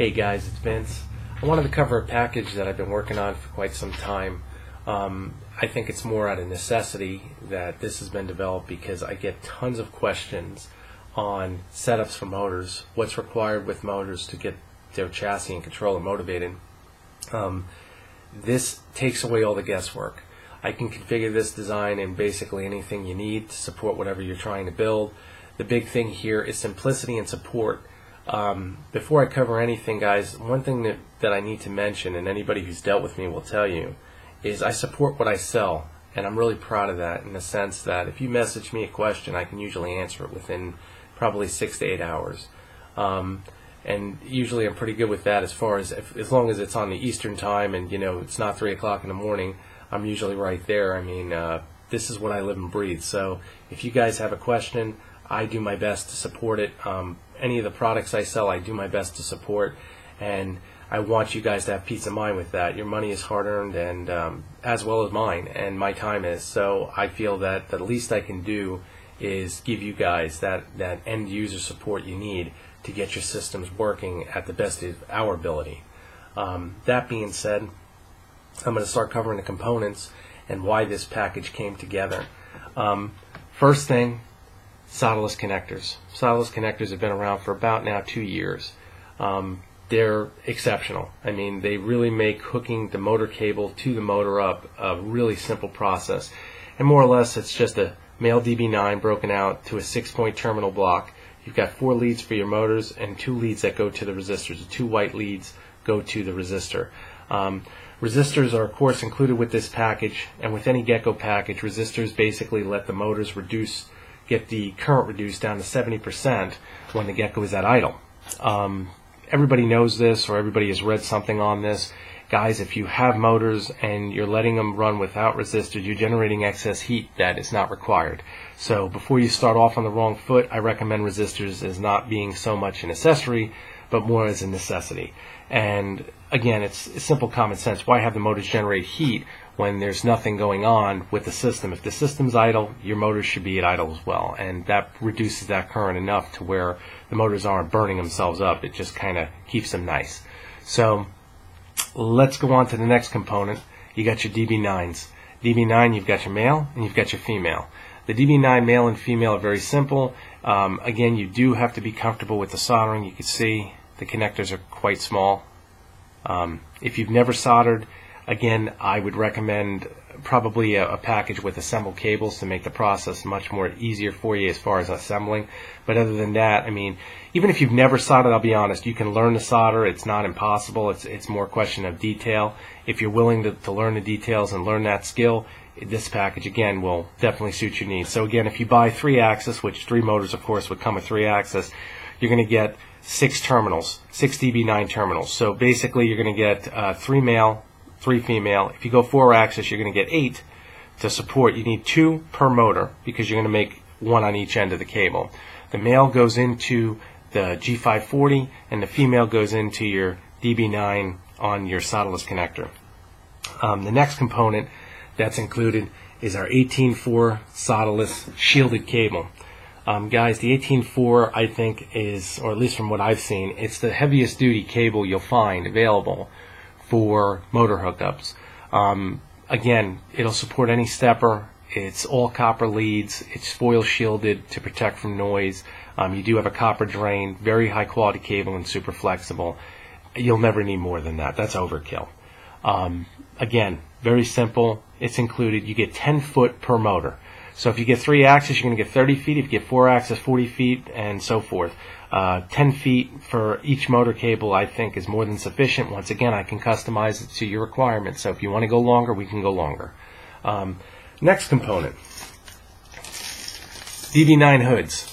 Hey guys, it's Vince. I wanted to cover a package that I've been working on for quite some time. Um, I think it's more out of necessity that this has been developed because I get tons of questions on setups for motors, what's required with motors to get their chassis and controller motivated. Um, this takes away all the guesswork. I can configure this design in basically anything you need to support whatever you're trying to build. The big thing here is simplicity and support. Um, before I cover anything, guys, one thing that, that I need to mention, and anybody who's dealt with me will tell you, is I support what I sell. And I'm really proud of that in the sense that if you message me a question, I can usually answer it within probably six to eight hours. Um, and usually I'm pretty good with that as far as if, as long as it's on the Eastern time and you know it's not three o'clock in the morning. I'm usually right there. I mean, uh, this is what I live and breathe. So if you guys have a question, I do my best to support it. Um, any of the products I sell, I do my best to support, and I want you guys to have peace of mind with that. Your money is hard earned, and um, as well as mine, and my time is. So I feel that the least I can do is give you guys that that end user support you need to get your systems working at the best of our ability. Um, that being said, I'm going to start covering the components and why this package came together. Um, first thing, solderless connectors. Solderless connectors have been around for about now two years. Um, they're exceptional. I mean, they really make hooking the motor cable to the motor up a really simple process. And more or less, it's just a male DB9 broken out to a six-point terminal block. You've got four leads for your motors and two leads that go to the resistors. The two white leads go to the resistor. Um, resistors are, of course, included with this package, and with any Gecko package, resistors basically let the motors reduce, get the current reduced down to 70% when the Gecko is at idle. Um, everybody knows this, or everybody has read something on this. Guys, if you have motors and you're letting them run without resistors, you're generating excess heat that is not required. So before you start off on the wrong foot, I recommend resistors as not being so much an accessory, but more as a necessity. And again, it's, it's simple common sense. Why have the motors generate heat when there's nothing going on with the system? If the system's idle, your motors should be at idle as well. And that reduces that current enough to where the motors aren't burning themselves up. It just kind of keeps them nice. So let's go on to the next component. You got your DB9s. DB9, you've got your male and you've got your female. The DB9 male and female are very simple. Um, again, you do have to be comfortable with the soldering. You can see the connectors are quite small. Um, if you've never soldered, again, I would recommend probably a, a, package with assembled cables to make the process much more easier for you as far as assembling. But other than that, I mean, even if you've never soldered, I'll be honest, you can learn to solder. It's not impossible. It's it's more a question of detail. If you're willing to, to learn the details and learn that skill, this package again will definitely suit your needs. So again, if you buy three axis, which three motors of course would come with three axis, you're going to get six terminals, six DB9 terminals. So basically, you're going to get uh, three male, three female. If you go four axis, you're going to get eight to support. You need two per motor because you're going to make one on each end of the cable. The male goes into the G540 and the female goes into your DB9 on your solderless connector. Um, the next component that's included is our 18.4 solderless shielded cable. Um, guys, the 18.4 I think is, or at least from what I've seen, it's the heaviest duty cable you'll find available for motor hookups. Um, again, it'll support any stepper. It's all copper leads. It's foil shielded to protect from noise. Um, you do have a copper drain, very high quality cable and super flexible. You'll never need more than that. That's overkill. Um, again, very simple. It's included. You get 10 foot per motor. So if you get three axis, you're going to get 30 feet. If you get four axis, 40 feet, and so forth. Uh, 10 feet for each motor cable, I think, is more than sufficient. Once again, I can customize it to your requirements. So if you want to go longer, we can go longer. Um, next component, DB9 hoods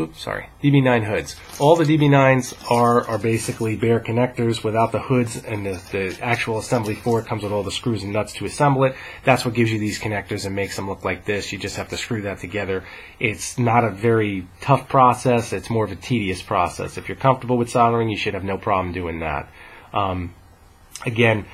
oops, sorry, DB9 hoods. All the DB9s are, are basically bare connectors without the hoods and the, the actual assembly for it comes with all the screws and nuts to assemble it. That's what gives you these connectors and makes them look like this. You just have to screw that together. It's not a very tough process. It's more of a tedious process. If you're comfortable with soldering, you should have no problem doing that. Um, again,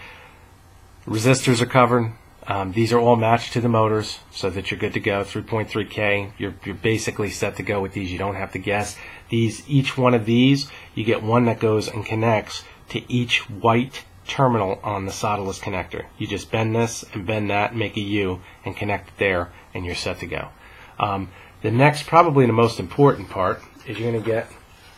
resistors are covered. Um, these are all matched to the motors so that you're good to go. 3.3K, you're, you're basically set to go with these. You don't have to guess. These, each one of these, you get one that goes and connects to each white terminal on the solderless connector. You just bend this and bend that, make a U, and connect it there, and you're set to go. Um, the next, probably the most important part, is you're going to get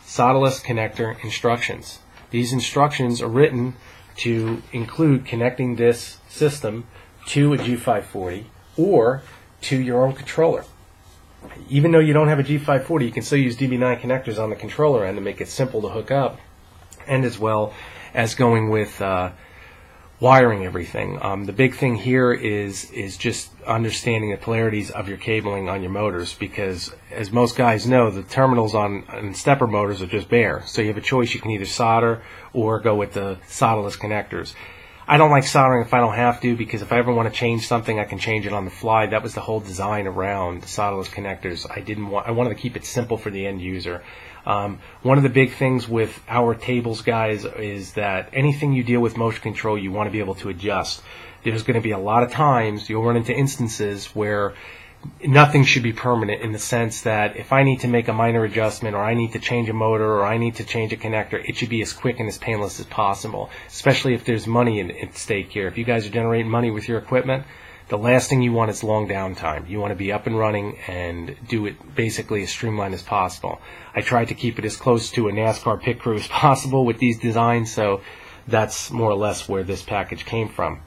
solderless connector instructions. These instructions are written to include connecting this system to a G540 or to your own controller. Even though you don't have a G540, you can still use DB9 connectors on the controller end to make it simple to hook up, and as well as going with uh, wiring everything. Um, the big thing here is is just understanding the polarities of your cabling on your motors because, as most guys know, the terminals on, on stepper motors are just bare. So you have a choice: you can either solder or go with the solderless connectors. I don't like soldering if I don't have to because if I ever want to change something, I can change it on the fly. That was the whole design around solderless connectors. I didn't want. I wanted to keep it simple for the end user. Um, one of the big things with our tables, guys, is that anything you deal with motion control, you want to be able to adjust. There's going to be a lot of times you'll run into instances where nothing should be permanent in the sense that if I need to make a minor adjustment or I need to change a motor or I need to change a connector, it should be as quick and as painless as possible, especially if there's money in, at stake here. If you guys are generating money with your equipment, the last thing you want is long downtime. You want to be up and running and do it basically as streamlined as possible. I tried to keep it as close to a NASCAR pit crew as possible with these designs, so that's more or less where this package came from.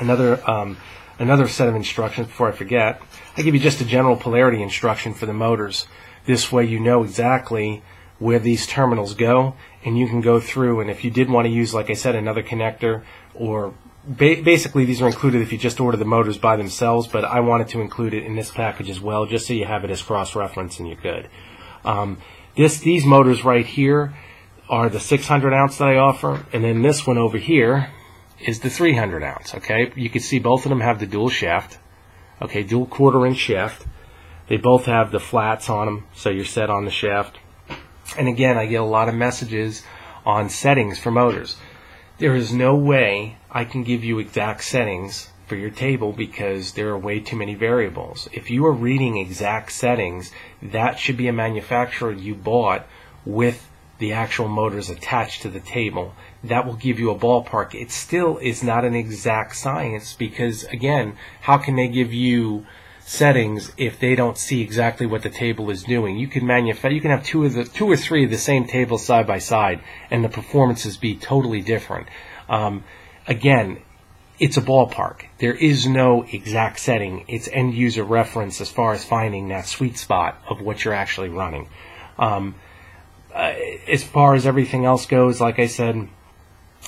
Another um, another set of instructions before I forget. I give you just a general polarity instruction for the motors. This way you know exactly where these terminals go and you can go through and if you did want to use like I said another connector or ba- basically these are included if you just order the motors by themselves, but I wanted to include it in this package as well, just so you have it as cross-reference and you're good. Um, this these motors right here are the 600 ounce that I offer, and then this one over here is the 300 ounce. Okay, you can see both of them have the dual shaft. Okay, dual quarter inch shaft. They both have the flats on them, so you're set on the shaft. And again, I get a lot of messages on settings for motors. There is no way I can give you exact settings for your table because there are way too many variables. If you are reading exact settings, that should be a manufacturer you bought with the actual motors attached to the table. That will give you a ballpark. It still is not an exact science because, again, how can they give you settings if they don't see exactly what the table is doing. You can manufacture, you can have two of the two or three of the same tables side by side, and the performances be totally different. Um, again, it's a ballpark. There is no exact setting. It's end user reference as far as finding that sweet spot of what you're actually running. Um, uh, as far as everything else goes, like I said,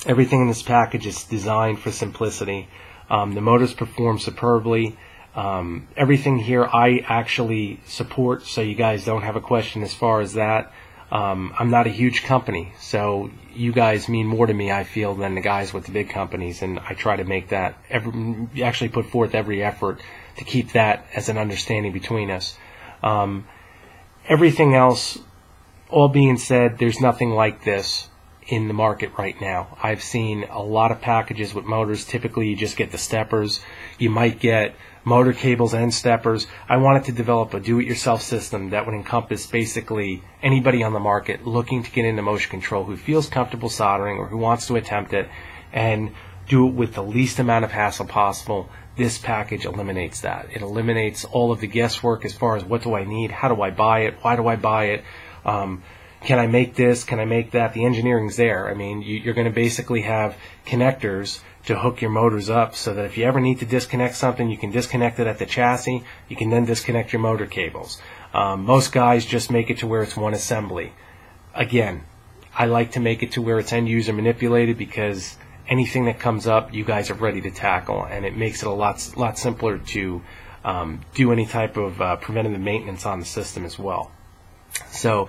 everything in this package is designed for simplicity. Um, the motors perform superbly. Um, everything here I actually support, so you guys don't have a question as far as that. Um, I'm not a huge company, so you guys mean more to me, I feel, than the guys with the big companies, and I try to make that every, actually put forth every effort to keep that as an understanding between us. Um, everything else, all being said, there's nothing like this in the market right now. I've seen a lot of packages with motors. Typically, you just get the steppers. You might get motor cables and steppers. I wanted to develop a do-it-yourself system that would encompass basically anybody on the market looking to get into motion control who feels comfortable soldering or who wants to attempt it and do it with the least amount of hassle possible. This package eliminates that. It eliminates all of the guesswork as far as what do I need, how do I buy it, why do I buy it, um, can I make this, can I make that? The engineering's there. I mean, you, you're going to basically have connectors to hook your motors up so that if you ever need to disconnect something, you can disconnect it at the chassis. You can then disconnect your motor cables. Um, most guys just make it to where it's one assembly. Again, I like to make it to where it's end user manipulated because anything that comes up, you guys are ready to tackle, and it makes it a lot lot simpler to um, do any type of uh, preventative maintenance on the system as well. So,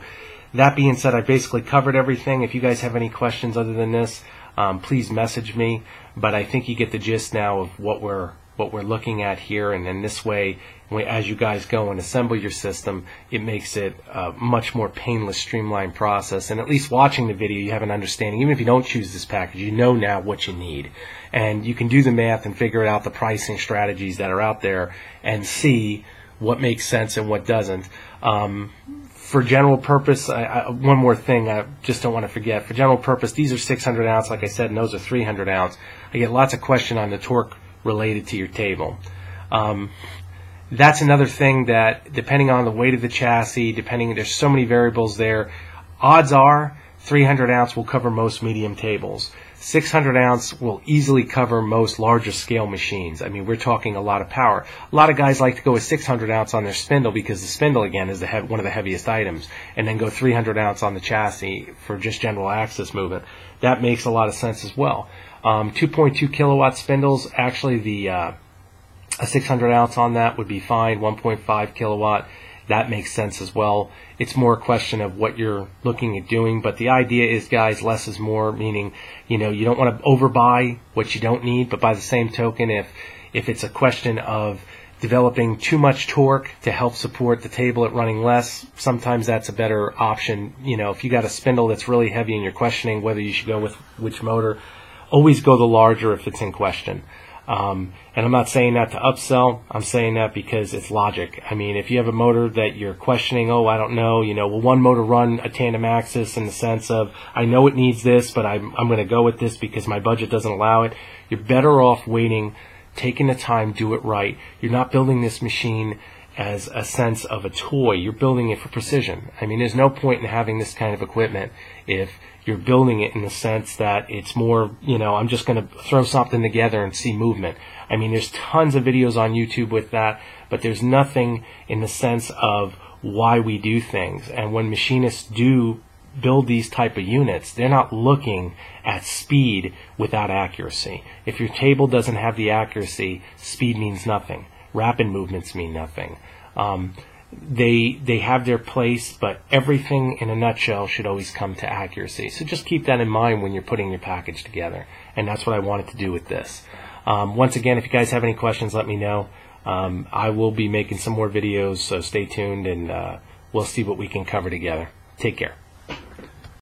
that being said, I basically covered everything. If you guys have any questions other than this, um, please message me. But I think you get the gist now of what we're what we're looking at here, and then this way, as you guys go and assemble your system, it makes it a much more painless, streamlined process. And at least watching the video, you have an understanding. Even if you don't choose this package, you know now what you need, and you can do the math and figure out the pricing strategies that are out there and see what makes sense and what doesn't. Um, for general purpose, I, I, one more thing I just don't want to forget. For general purpose, these are 600 ounce, like I said, and those are 300 ounce. I get lots of question on the torque related to your table. Um, that's another thing that, depending on the weight of the chassis, depending, there's so many variables there. Odds are 300 ounce will cover most medium tables. 600 ounce will easily cover most larger scale machines. I mean, we're talking a lot of power. A lot of guys like to go with 600 ounce on their spindle because the spindle, again, is one of the heaviest items, and then go 300 ounce on the chassis for just general axis movement. That makes a lot of sense as well. Um, 2.2 kilowatt spindles, actually, the uh, a 600 ounce on that would be fine. 1.5 kilowatt that makes sense as well. It's more a question of what you're looking at doing, but the idea is, guys, less is more, meaning, you know, you don't want to overbuy what you don't need, but by the same token, if, if it's a question of developing too much torque to help support the table at running less, sometimes that's a better option. You know, if you got a spindle that's really heavy and you're questioning whether you should go with which motor, always go the larger if it's in question. Um, and I'm not saying that to upsell. I'm saying that because it's logic. I mean, if you have a motor that you're questioning, oh, I don't know, you know, will one motor run a tandem axis in the sense of, I know it needs this, but I'm, I'm going to go with this because my budget doesn't allow it. You're better off waiting, taking the time, do it right. You're not building this machine as a sense of a toy. You're building it for precision. I mean, there's no point in having this kind of equipment if you're building it in the sense that it's more, you know, I'm just going to throw something together and see movement. I mean, there's tons of videos on YouTube with that, but there's nothing in the sense of why we do things. And when machinists do build these type of units, they're not looking at speed without accuracy. If your table doesn't have the accuracy, speed means nothing. Rapid movements mean nothing. Um, they they have their place, but everything in a nutshell should always come to accuracy. So just keep that in mind when you're putting your package together, and that's what I wanted to do with this. Um, once again, if you guys have any questions, let me know. Um, I will be making some more videos, so stay tuned, and uh, we'll see what we can cover together. Take care.